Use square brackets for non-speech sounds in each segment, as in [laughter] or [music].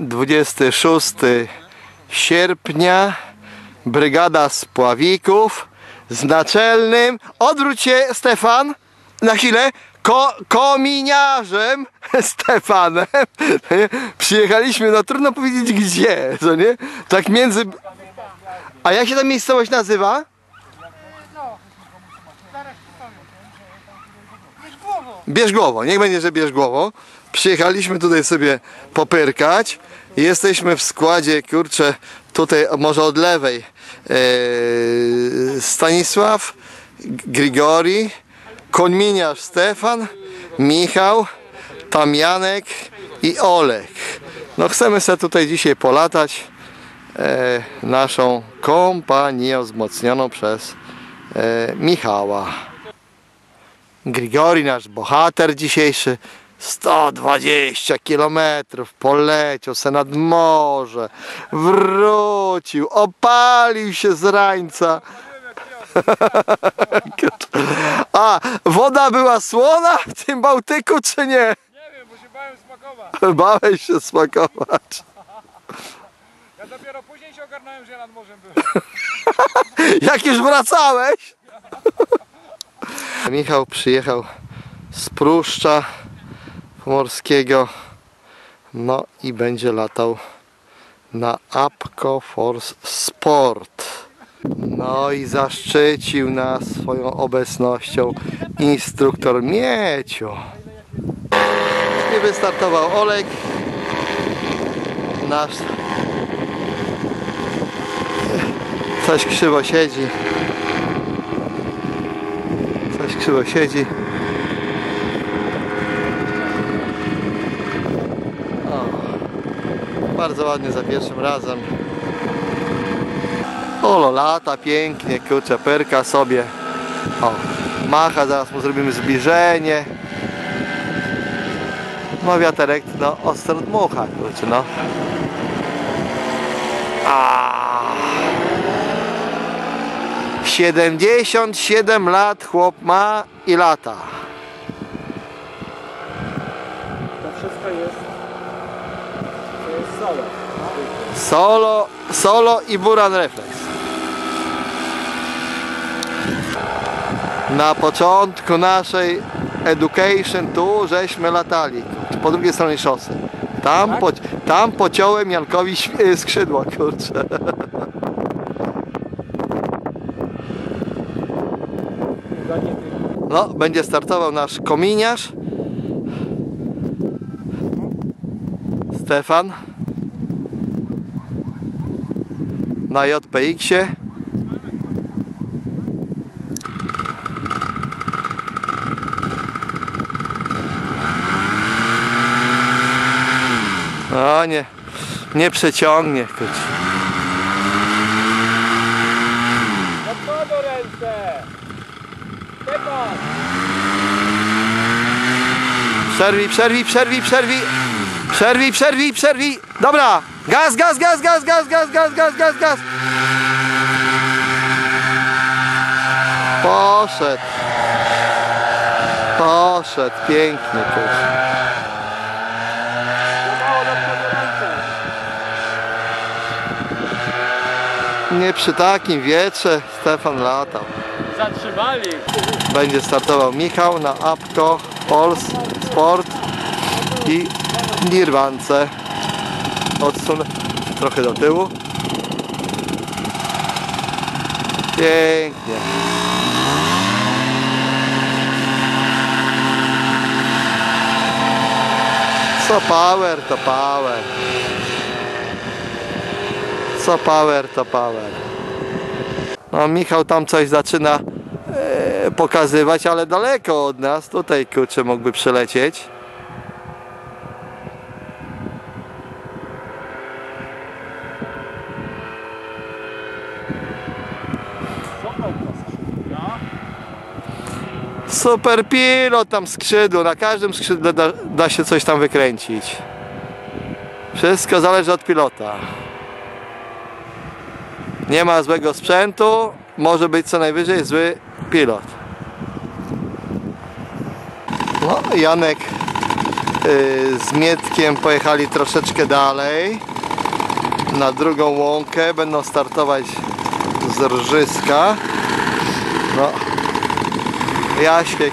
26 sierpnia Brygada Spławików z naczelnym, odwróć się Stefan na chwilę, ko, kominiarzem [laughs] Stefanem. Przyjechaliśmy, no trudno powiedzieć gdzie, co nie? Tak między... A jak się ta miejscowość nazywa? Bierzgłowo, niech będzie, że Bierzgłowo. Przyjechaliśmy tutaj sobie popyrkać. Jesteśmy w składzie, kurczę, tutaj może od lewej e, Stanisław, Grigori, konminiarz Stefan, Michał, Tamianek i Olek. No chcemy sobie tutaj dzisiaj polatać e, naszą kompanią wzmocnioną przez e, Michała. Grigori, nasz bohater dzisiejszy, 120 km poleciał se nad morze, wrócił, opalił się z rańca. [laughs] A woda była słona w tym Bałtyku, czy nie? Nie wiem, bo się bałem smakować. [laughs] Bałeś się smakować. Ja dopiero później się ogarnąłem, że nad morzem byłem. [laughs] Jak już wracałeś? Michał przyjechał z Pruszcza Pomorskiego. No i będzie latał na Apco Force Sport. No i zaszczycił nas swoją obecnością instruktor Mieciu. I wystartował Olek. Nasz Coś krzywo siedzi. Coś krzywo siedzi. Bardzo ładnie za pierwszym razem. Olo lata pięknie, kurczę, perka sobie. O, macha, zaraz mu zrobimy zbliżenie. No wiaterek, no ostro dmucha, kurczę, no. A. 77 lat chłop ma i lata. To wszystko jest... To jest solo. Solo, solo i buran refleks. Na początku naszej education tu żeśmy latali po drugiej stronie szosy. Tam, po, tam pociąłem Jankowi y, skrzydła, kurczę. [laughs] No, będzie startował nasz kominiarz. Stefan. Na JPX-ie. O nie, nie przeciągnie. Kurczę. Do przodu ręce! Stefan! Przerwij, przerwij, przerwij, przerwij. Przerwij, przerwij, przerwij. Dobra. Gaz, gaz, gaz, gaz, gaz, gaz, gaz, gaz, gaz, gaz. Poszedł. Poszedł. Pięknie, ręce! Nie przy takim wietrze Stefan latał. Zatrzymali! Będzie startował Michał na Apco, Pols, Sport i Nirwance. Odsunę trochę do tyłu. Pięknie. Co power, to power. Co power, to power. No Michał tam coś zaczyna e, pokazywać, ale daleko od nas. Tutaj kurczę mógłby przylecieć. Super pilot tam skrzydło, na każdym skrzydle da, da się coś tam wykręcić. Wszystko zależy od pilota. Nie ma złego sprzętu, może być co najwyżej zły pilot. No, Janek yy, z Mietkiem pojechali troszeczkę dalej na drugą łąkę. Będą startować z Rżyska. No. Jaświek,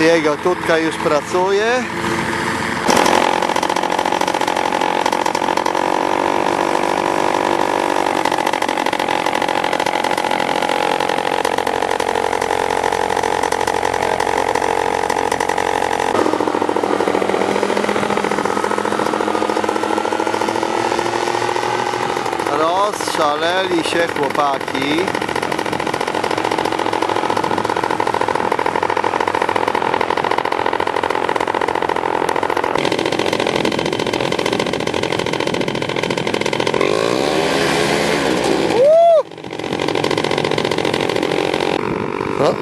jego tutka już pracuje. Rozszaleli się chłopaki.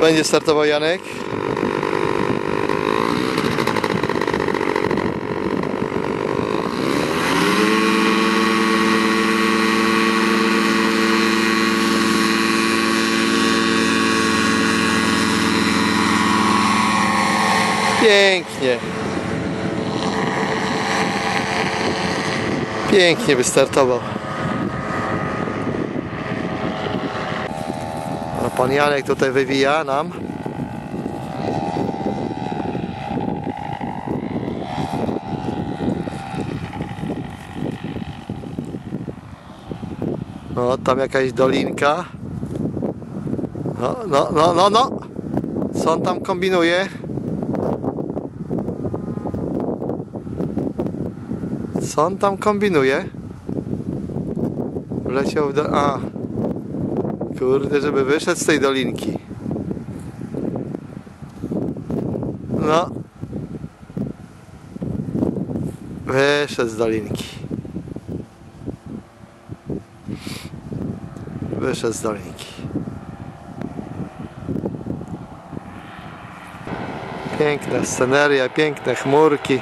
Będzie startował Janek. Pięknie. Pięknie wystartował. Pan Janek tutaj wywija nam. No, tam jakaś dolinka. No, no, no, no, no. Co on tam kombinuje? Co on tam kombinuje? Wleciał w do... A. Kurde, żeby wyszedł z tej dolinki. No. Wyszedł z dolinki. Wyszedł z dolinki. Piękna sceneria, piękne chmurki.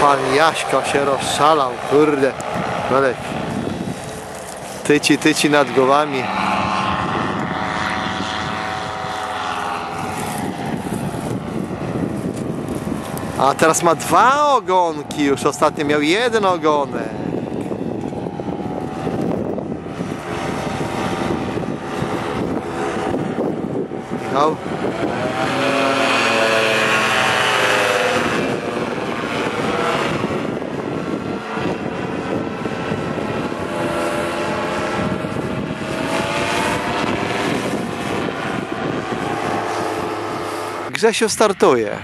Pan Jaśko się rozszalał, kurde. Ale tyci, tyci nad głowami. A teraz ma dwa ogonki już. Ostatnio miał jeden ogonek. Michał? Grzesio startuje.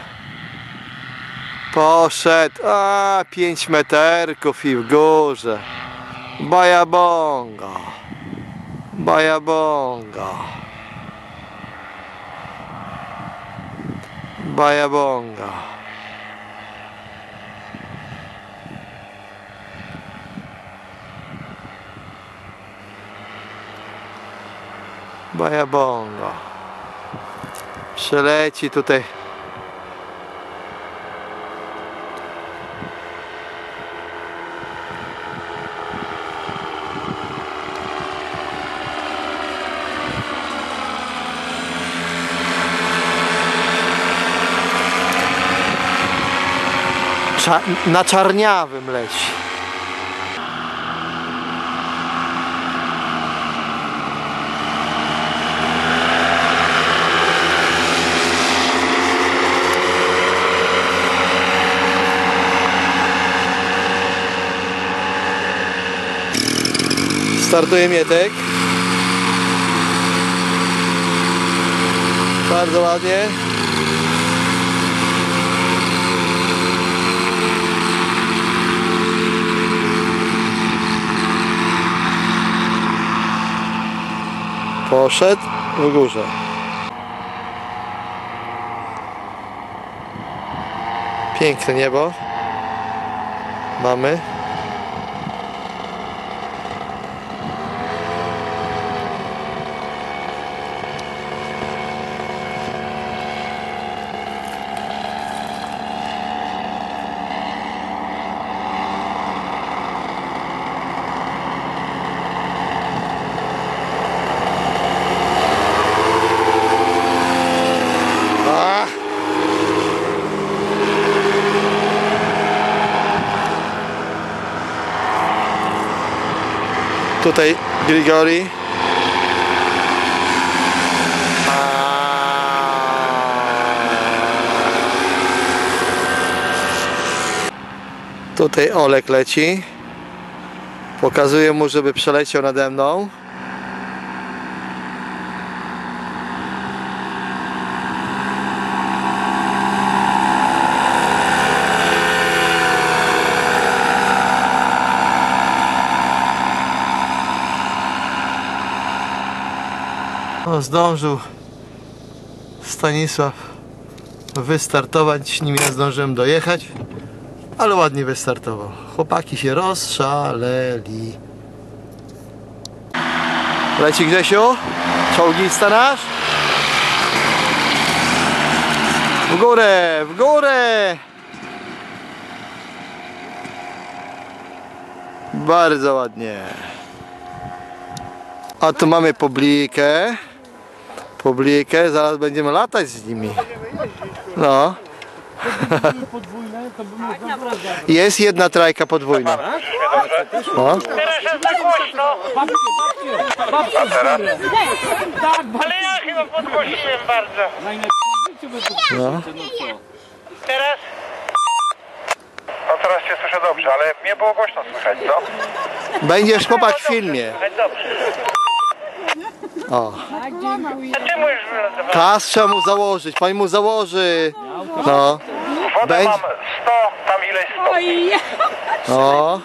Poszedł. A, 5 meterków i w górze. Bajabonga. Bajabonga. Bajabonga. Bajabonga. Przeleci tutaj. Na czarniawym leci. Startuje Mietek. Bardzo ładnie. Poszedł w górze. Piękne niebo. Mamy. Tutaj Grigori. Tutaj Olek leci. Pokazuję mu, żeby przeleciał nade mną. Zdążył Stanisław wystartować, nim ja zdążyłem dojechać, ale ładnie wystartował. Chłopaki się rozszaleli. Leci Grzesiu, czołgista nasz. W górę, w górę! Bardzo ładnie. A tu mamy poblikę. Poblikę, zaraz będziemy latać z nimi. No. [laughs] Jest jedna trajka podwójna. No. Teraz jest za głośno. Ale ja chyba podgłosiłem bardzo. No. Teraz? No teraz cię słyszę dobrze, ale mnie było głośno słychać, co? Będziesz chłopak w filmie. Dobrze. O. Kas trzeba mu założyć, pani mu założy. No. Wodę Będzie- mam 100, tam ileś stopni. O.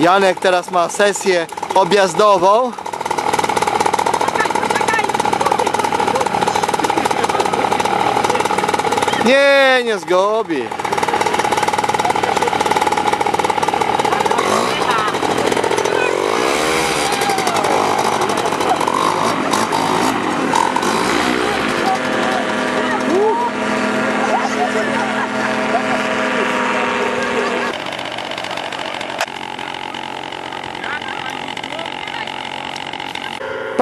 Janek teraz ma sesję objazdową. Nie, nie zgubi.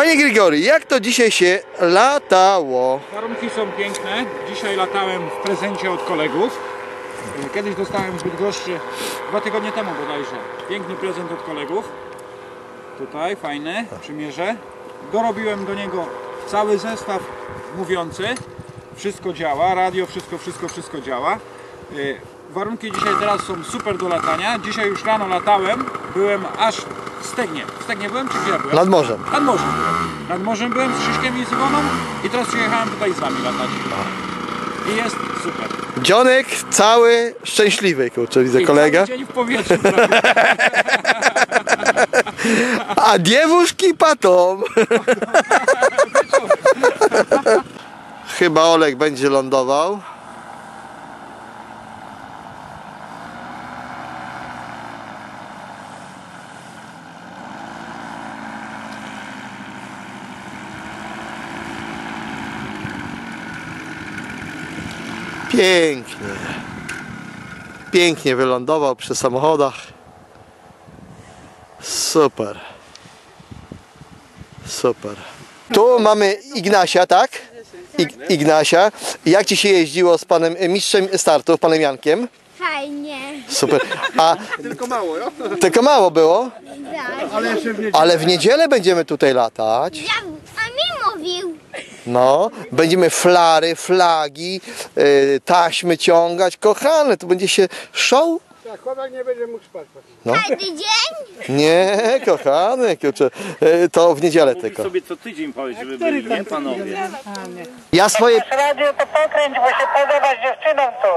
Panie Grigori, jak to dzisiaj się latało? Warunki są piękne. Dzisiaj latałem w prezencie od kolegów. Kiedyś dostałem w Bydgoszczy, dwa tygodnie temu bodajże, piękny prezent od kolegów. Tutaj, fajny, przymierze. Dorobiłem do niego cały zestaw mówiący. Wszystko działa, radio, wszystko, wszystko, wszystko działa. E, Warunki dzisiaj teraz są super do latania. Dzisiaj już rano latałem, byłem aż w Stegnie. W Stegnie byłem czy gdzie byłem? Nad morzem. Nad morzem byłem. Nad morzem byłem z Krzyśkiem i z Iwoną i teraz przyjechałem tutaj z wami latać. I jest super. Dzionek cały szczęśliwy, kurczę, widzę kolega. Cały dzień w powietrzu prawie. [laughs] A diewuszki patą. [laughs] Chyba Olek będzie lądował. Pięknie. Pięknie wylądował przy samochodach. Super. Super. Tu mamy Ignasia, tak? Ig Ignasia. Jak ci się jeździło z panem e, mistrzem startów, panem Jankiem? Fajnie. Super. A [laughs] tylko mało, Tylko mało było? Tak. Ale w niedzielę będziemy tutaj latać. Ja, a mi mówił. No, będziemy flary, flagi, y, taśmy ciągać. Kochane, to będzie się show. Każdy dzień? Nie, kochany, kurczę, y, to w niedzielę tylko. sobie co tydzień powiedz, żeby byli, nie panowie? Ja swoje Radio to pokręć, bo się tu.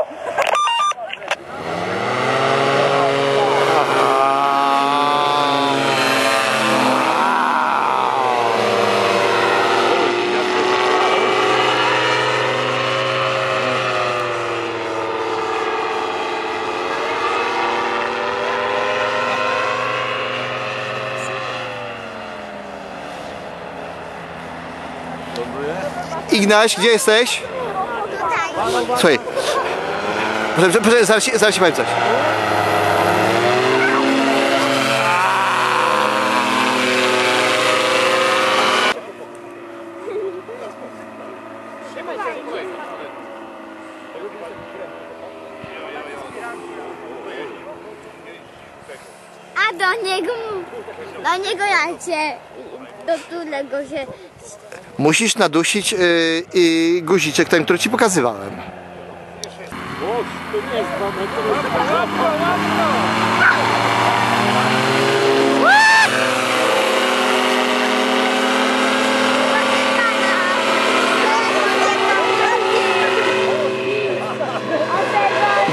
Gdzie jesteś? Słuchaj. Proszę, proszę, zaraz, zaraz ci powiem coś. ja do niego, do niego ja się, do którego się, Musisz nadusić yy, guziczek ten, który ci pokazywałem.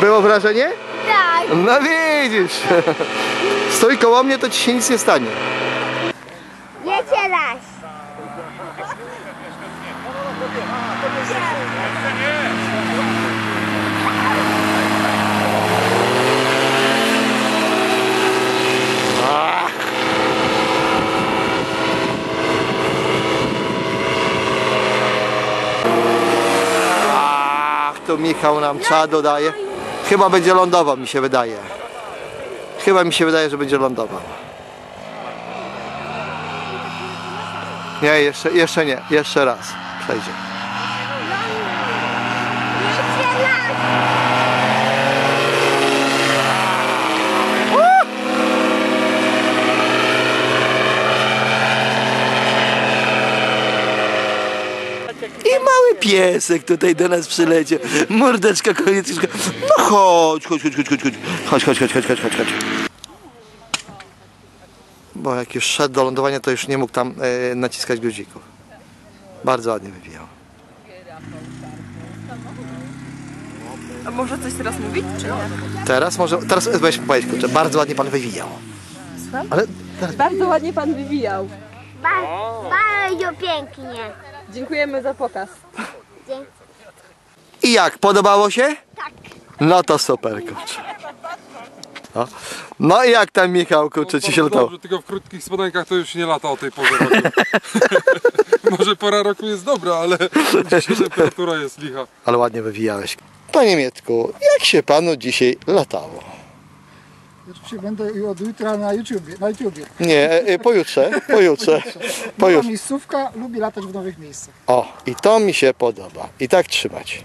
Było wrażenie? tak, No widzisz. [laughs] Stój koło mnie, to ci się nic nie stanie. wiecie raz. To Michał nam czad dodaje. Chyba będzie lądował, mi się wydaje. Chyba mi się wydaje, że będzie lądował. Nie, jeszcze, jeszcze nie. Jeszcze raz. Przejdzie. Wiecie raz. I mały piesek tutaj do nas przyleciał. Mordeczka konieczka. No chodź, chodź, chodź, chodź, chodź, chodź. Chodź, chodź, chodź, chodź, chodź, chodź, chodź. Bo jak już szedł do lądowania, to już nie mógł tam e, naciskać guzików. Bardzo ładnie wywijał. A może coś teraz mówić, czy nie? Teraz może, teraz weź powiedzieć, kurczę, bardzo ładnie pan wywijał. Ale teraz, Bardzo ładnie pan wywijał. Ba, bardzo pięknie. Dziękujemy za pokaz. I jak, podobało się? Tak. No to super, kurczę. No, no i jak tam Michał, kurczę, ci się latało? Dobrze, tylko w krótkich spodenkach to już nie lata o tej porze roku. [laughs] Może pora roku jest dobra, ale dzisiaj temperatura jest licha. Ale ładnie wywijałeś. Panie Mietku, jak się panu dzisiaj latało? Oczywiście będę od jutra na YouTubie. Na YouTubie. Nie, e, pojutrze, pojutrze, Nowa pojutrze. miejscówka, lubi latać w nowych miejscach. O, i to mi się podoba. I tak trzymać.